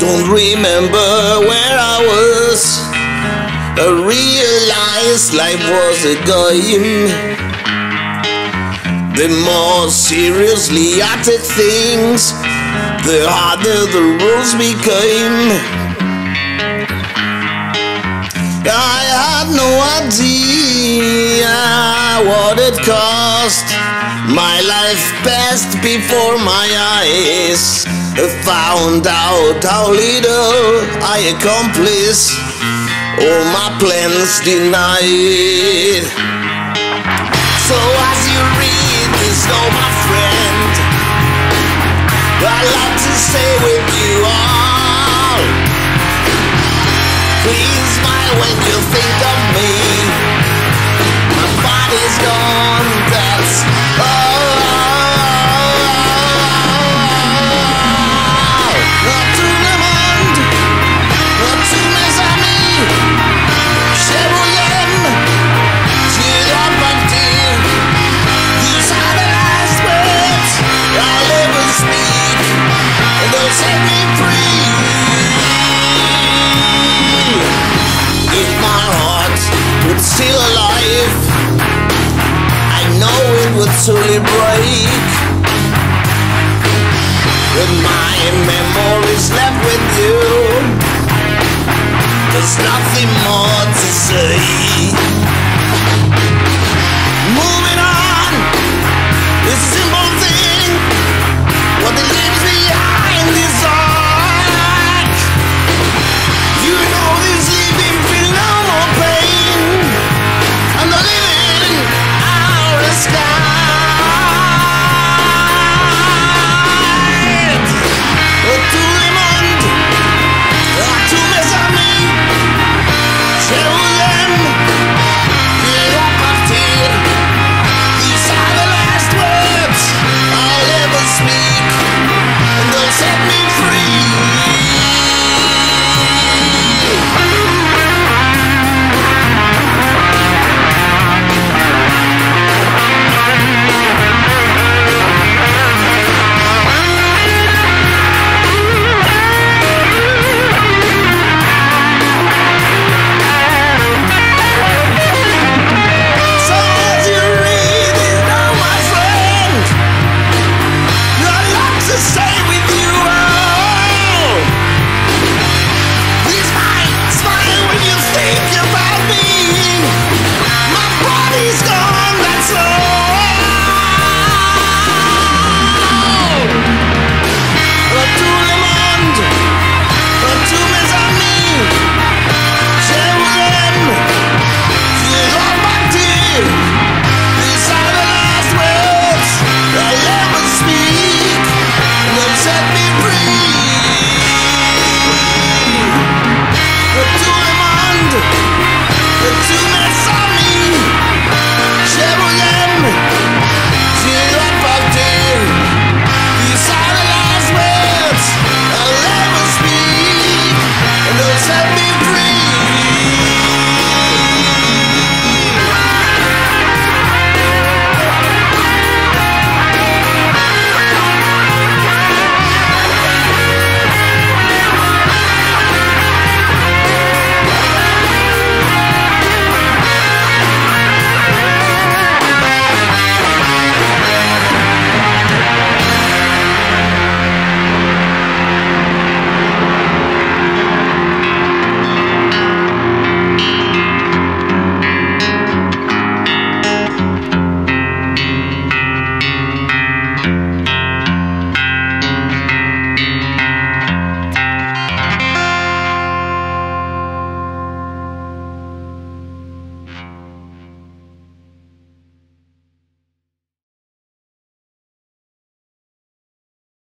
don't remember where I was. I realized life was a game. The more seriously I took things, the harder the rules became. I had no idea it cost. My life passed before my eyes. I found out how little I accomplished. All my plans denied. So as you read this, oh my friend, I'd like to stay with you all. Please smile when would surely break. With my memories left with you,